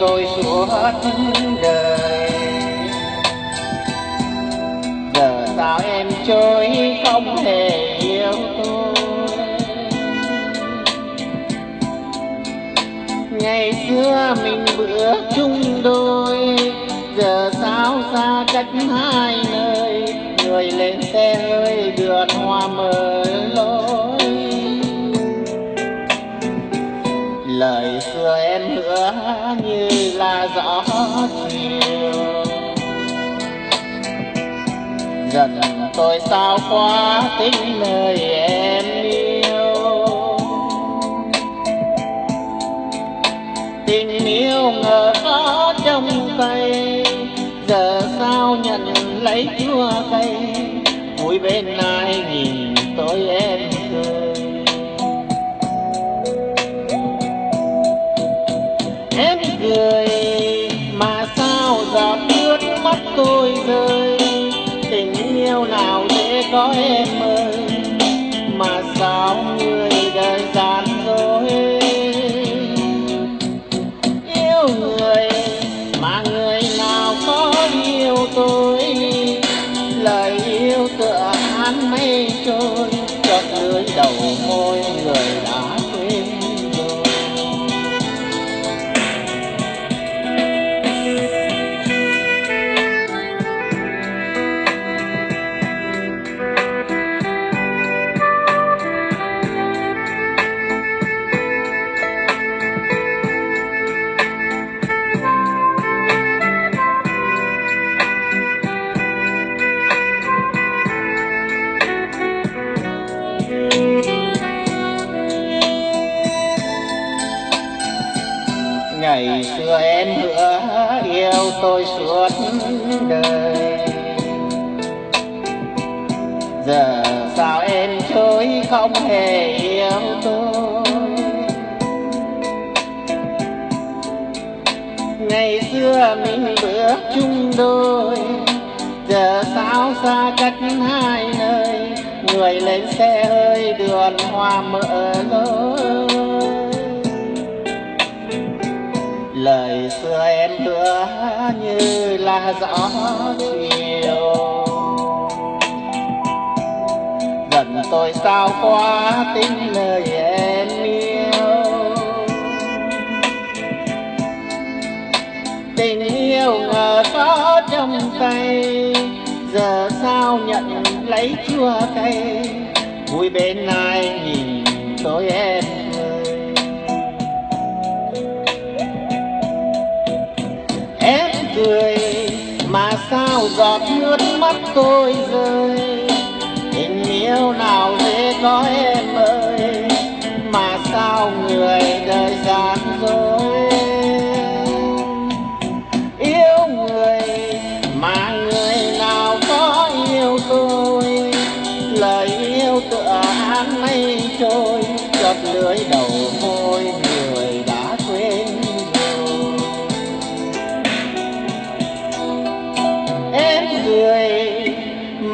tôi suốt đời. Giờ sao em trôi không hề yêu tôi? Ngày xưa mình bước chung đôi, giờ sao xa cách hai nơi? Người lên xe hơi đưa hoa mở dần tôi sao quá tính lời em yêu. Tình yêu ngờ có trong tay, giờ sao nhận lấy chua cay. Vui bên ai nhìn tôi em cười. Em cười tôi. Lời yêu tựa án mây trôi chót lưới đầu môi ngày xưa em hứa yêu tôi suốt đời. Giờ sao em chối không hề yêu tôi? Ngày xưa mình bước chung đôi, giờ sao xa cách hai nơi? Người lên xe hơi đường hoa mở lối. Như là gió chiều. Gần tôi sao quá tính lời em yêu. Tình yêu ngờ có trong tay, giờ sao nhận lấy chua cay. Vui bên ai nhìn tôi em em cười mà sao giọt nước mắt tôi rơi? Tình yêu nào dễ có em ơi, mà sao người đời gian dối? Yêu người mà người nào có yêu tôi, lời yêu tựa hát mây trôi, chợt lưới đầu môi người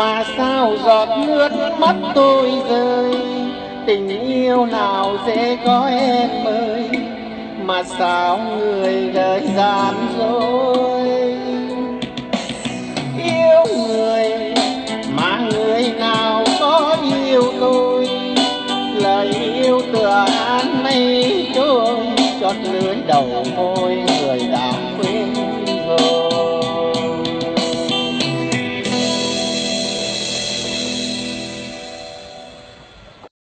mà sao giọt nước mắt tôi rơi? Tình yêu nào dễ có em ơi? Mà sao người đời gian dối? Yêu người mà người nào có yêu tôi? Lời yêu tựa án mây trôi, chót lưới đầu môi